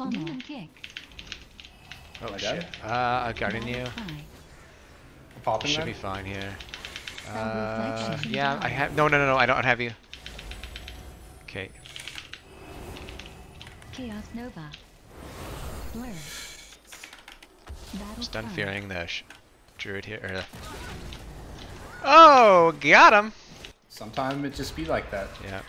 Oh ah, I shit. Uh, I got in you. Popping Should then? be fine here. Uh, yeah, I have. No, no, no, no. I don't have you. Okay. Chaos Nova. Blur. Battle Stun fearing the druid here. Or. Oh, got him. Sometimes it just be like that. Yeah.